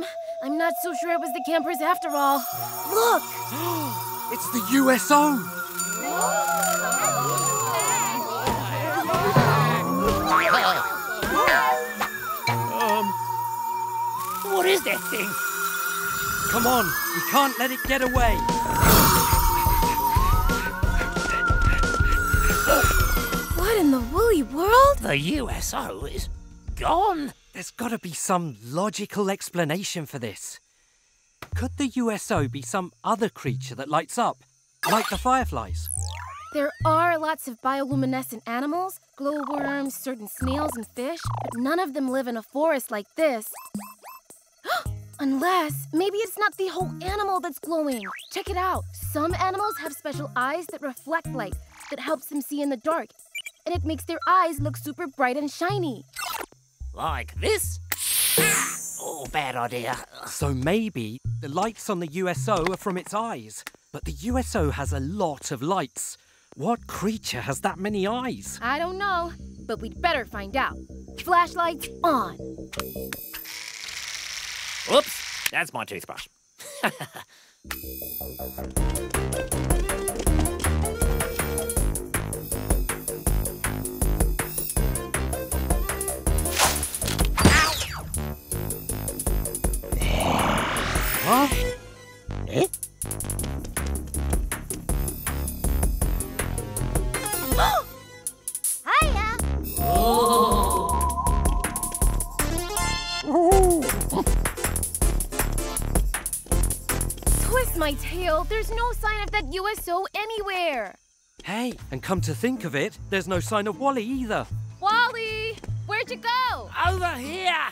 Sam. I'm not so sure it was the campers after all. Look! it's the USO! um, what is that thing? Come on, we can't let it get away. What in the woolly world? The USO is gone. There's got to be some logical explanation for this. Could the USO be some other creature that lights up, like the fireflies? There are lots of bioluminescent animals, glowworms, certain snails and fish, but none of them live in a forest like this. Unless, maybe it's not the whole animal that's glowing. Check it out. Some animals have special eyes that reflect light that helps them see in the dark. And it makes their eyes look super bright and shiny. Like this? Oh, bad idea. So maybe the lights on the USO are from its eyes. But the USO has a lot of lights. What creature has that many eyes? I don't know, but we'd better find out. Flashlights on. Oops, that's my toothbrush. Huh? Eh? Hiya! Twist my tail. There's no sign of that USO anywhere. Hey, and come to think of it, there's no sign of Wally either. Wally, where'd you go? Over here!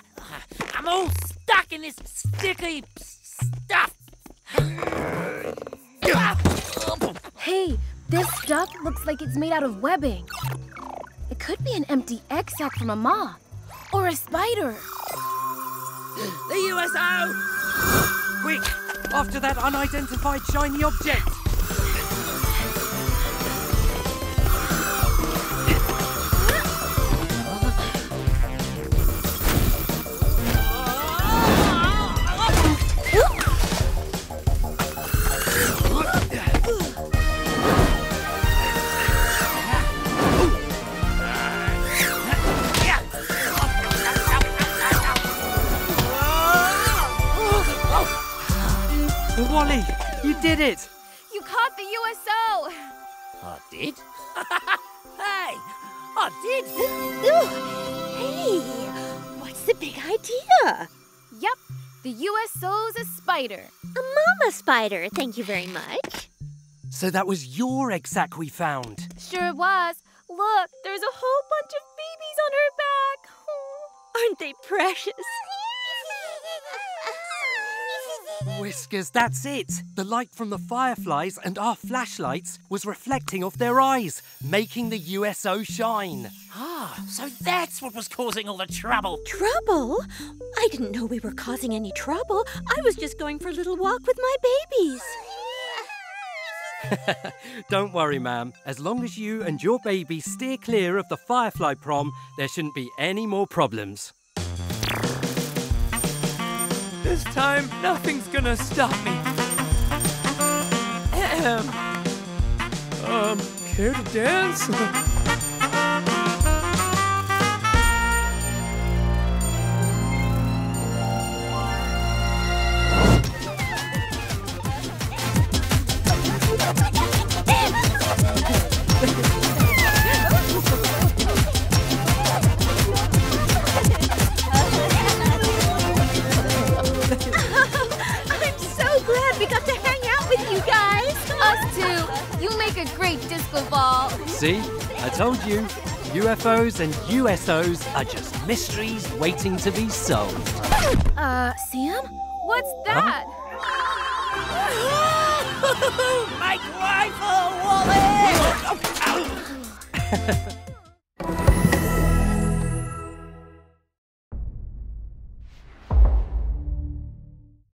I'm all stuck in this sticky stuff. Hey, this stuff looks like it's made out of webbing. It could be an empty egg sac from a moth. Or a spider. The USO! Quick, after that unidentified shiny object. Wally, you did it! You caught the USO! I did? hey, I did! hey, what's the big idea? Yep, the USO's a spider. A mama spider, thank you very much. So that was your egg sac we found. Sure was. Look, there's a whole bunch of babies on her back. Aren't they precious? Whiskers, that's it. The light from the fireflies and our flashlights was reflecting off their eyes, making the USO shine. Ah, so that's what was causing all the trouble. Trouble? I didn't know we were causing any trouble. I was just going for a little walk with my babies. Don't worry, ma'am. As long as you and your baby steer clear of the Firefly prom, there shouldn't be any more problems. This time, nothing's gonna stop me. Um, care to dance? You make a great disco ball. See? I told you. UFOs and USOs are just mysteries waiting to be solved. Uh, Sam? What's that? Make way for Wally!